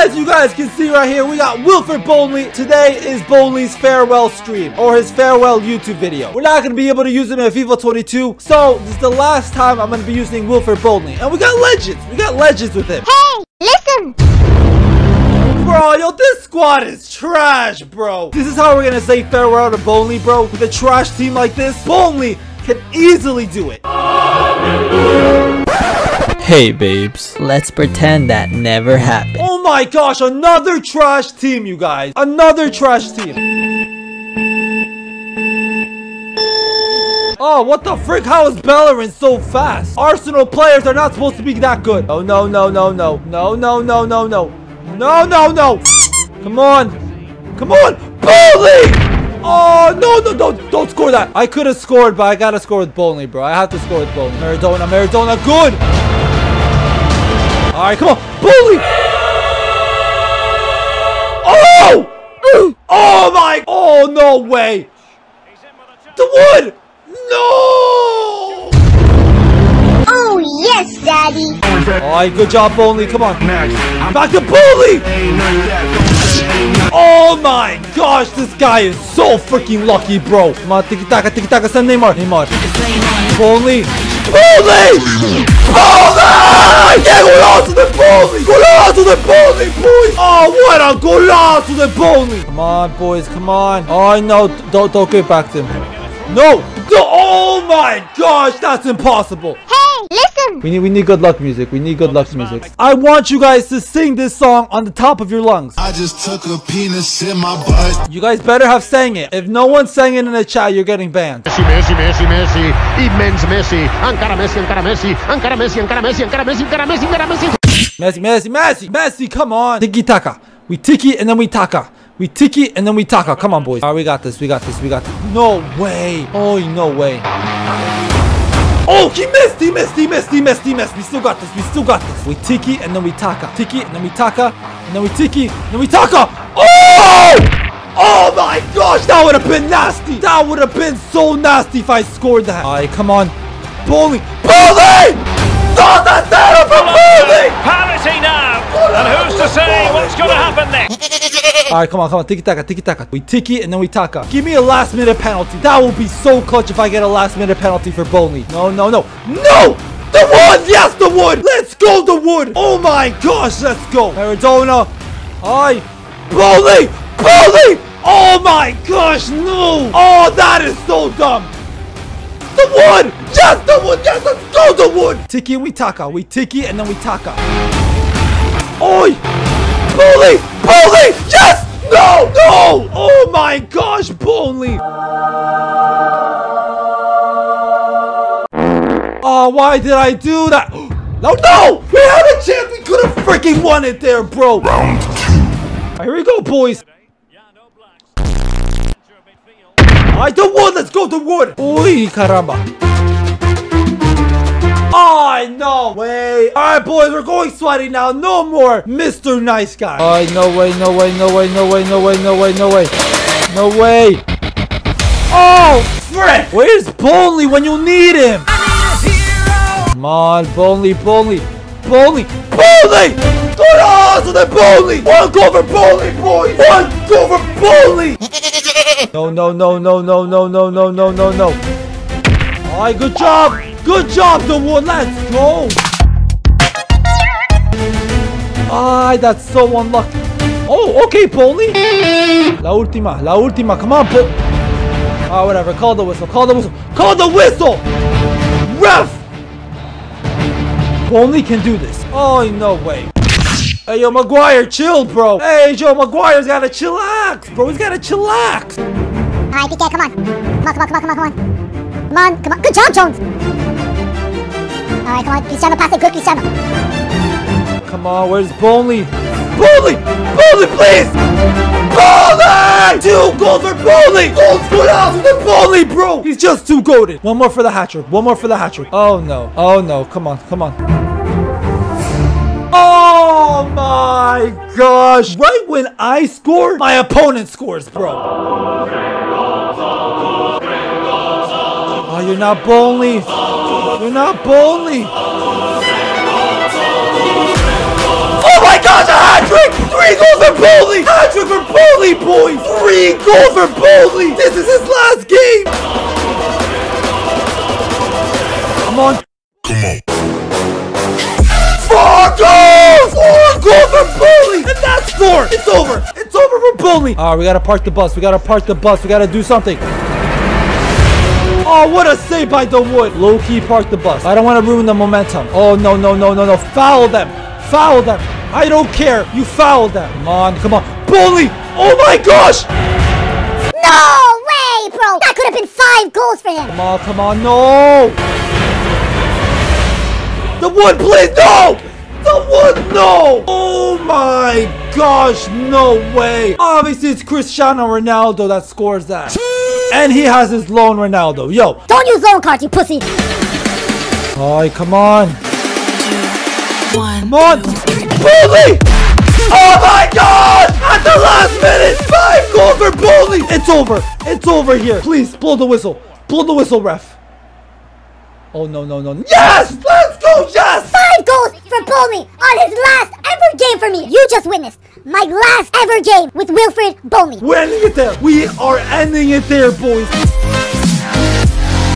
as you guys can see right here, we got Wilfred Bony. Today is Bony's farewell stream, or his farewell YouTube video. We're not going to be able to use him in FIFA 22, so this is the last time I'm going to be using Wilfred Bony. And we got legends. We got legends with him. Hey, listen! Bro, yo, this squad is trash, bro. This is how we're gonna say farewell to Bony, bro. With a trash team like this, Bony can easily do it. Hey babes, let's pretend that never happened. Oh my gosh, another trash team, you guys. Another trash team. Oh, what the frick? How is Bellerin so fast? Arsenal players are not supposed to be that good. Oh, no, no, no, no. No, no, no, no, no. No, no, no. Come on. Come on. Bony! Oh, no, no, don't, don't score that. I could have scored, but I got to score with Bony, bro. I have to score with Bony. Maradona, Maradona, good. All right, come on. Bony! Oh! Oh, my. Oh, no way. The wood! No! Oh, yes, Daddy! Alright, good job, Bony. Come on. I'm back to Bony! Oh my gosh, this guy is so freaking lucky, bro. Come on, tiki taka, tiki taka, send Neymar. Neymar. Bony. Bony! Bony! Che golazo del Bony! Golazo del Bony, boys! Oh, what a golazo del Bony! Come on, boys, come on. Oh, no, don't, don't get back to him. No! No! Oh my gosh, that's impossible. Hey! We need we need good luck music. We need good luck music. I want you guys to sing this song on the top of your lungs. I just took a penis in my butt. You guys better have sang it. If no one sang it in the chat, you're getting banned. Messi, Messi, Messi, Messi, immens Messi, encara Messi, encara Messi, encara Messi, encara Messi, encara Messi, encara Messi, encara Messi. Messi, Messi, Messi, Messi, come on. Tiki taka. We tiki and then we taka. We tiki and then we taka. Come on, boys. All right, we got this. We got this. We got this. No way. Oh, no way. Oh! oh, he missed. He missed. He missed. He missed. He missed. We still got this. We still got this. We tiki and then we taka. Tiki and then we taka. And then we tiki and then we taka. Oh! Oh, oh my gosh, that would have been nasty. That would have been so nasty if I scored that. All right, come on. Bowling. Bowling! Stop that from Bowling! Parity now! And who's to say what's going to happen next? All right, come on, come on. Tiki taka, tiki taka. We tiki and then we taka. Give me a last minute penalty. That will be so clutch if I get a last minute penalty for Bony. No, no, no. No! The wood! Yes, the wood! Let's go, the wood! Oh my gosh, let's go. Maradona. Aye. Bony! Bony! Oh my gosh, no! Oh, that is so dumb. The wood! Yes, the wood! Yes, let's go, the wood! Tiki and we taka. We tiki and then we taka. Oi! Bony! Bony! Yes! No! No! Oh my gosh, Bony! Oh, ah, why did I do that? No, no! We had a chance! We could have freaking won it there, bro! Round two. here we go, boys. Alright, the wood! Let's go, the wood! Oi, caramba! Oh, no way. All right, boys, we're going sweaty now. No more Mr. Nice Guy. Oh, no way, no way, no way, no way, no way, no way, no way. No way. Oh, frick. Where's Bony when you need him? Come on, Bony, Bony, Bony, Bony! Golazo de Bony! One goal for Bony, boys! One goal for Bony! No, no, no, no, no, no, no, no, no, no, no. All right, good job. Good job, the wood. Let's go. Ah, that's so unlucky. Oh, okay, Bony. La última, la última. Come on, Bo Ah, whatever. Call the whistle. Call the whistle. Call the whistle. Ref. Bony can do this. Oh, no way. Hey, yo, Maguire, chill, bro. Hey, Joe, Maguire's gotta chillax, bro. He's gotta chillax. Alright, PK, come on. Come on, come on, come on, come on, come on. Come on, come on. Good job, Jones! Alright, come on. Cristiano, pass it. Good, Cristiano. Come on, where's Bony? Bony! Bony, please! Bony! Two goals for Bony! Goals for us for Bony, bro! He's just too goaded. One more for the hat trick. One more for the hat trick. Oh, no. Oh, no. Come on, come on. Oh, my gosh. Right when I score, my opponent scores, bro. Oh, you're not Bony. You're not Bony. Oh my gosh, a hat trick! for Bony! Hat-trick for Bony, boys! Three goals for Bony! This is his last game! Come on. Come on. Four goals! Four goals for Bony! And that's four! It's over! It's over for Bony! Alright, we gotta park the bus. We gotta park the bus. We gotta do something. Oh, what a save by the wood. Low key park the bus. I don't want to ruin the momentum. Oh, no, no, no, no, no. Foul them. Foul them. I don't care. You fouled them. Come on, come on. Bony! Oh my gosh! No way, bro. That could have been five goals for him. Come on, come on, no! The wood, please, no! The wood, no! Oh my gosh, no way! Obviously, it's Cristiano Ronaldo that scores that. And he has his lone Ronaldo. Yo, Don't use loan cards, you pussy. Alright, come on. Come on! Bony! Oh my god! At the last minute! Five goals for Bony! It's over! It's over here! Please, blow the whistle! Blow the whistle, ref! Oh no no no! Yes! Let's go! Yes! Five goals for Bony on his last ever game for me. You just witnessed my last ever game with Wilfred Bony. We're ending it there! We are ending it there, boys!